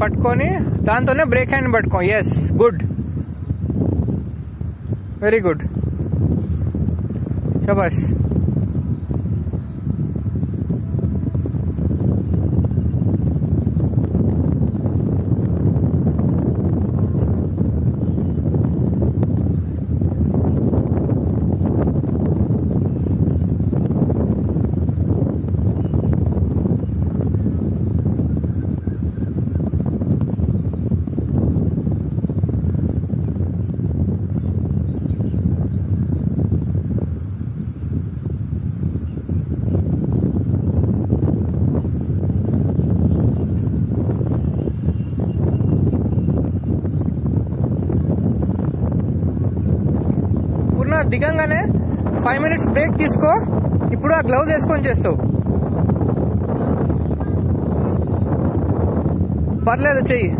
పట్టుకొని దాంతోనే brake hand పట్టుకో ఎస్ గుడ్ వెరీ గుడ్ శబాష్ దిగంగానే ఫైవ్ మినిట్స్ బ్రేక్ తీసుకో. ఇప్పుడు ఆ గ్లౌజ్ వేసుకొని చేస్తావు. పర్లేదు చెయ్యి.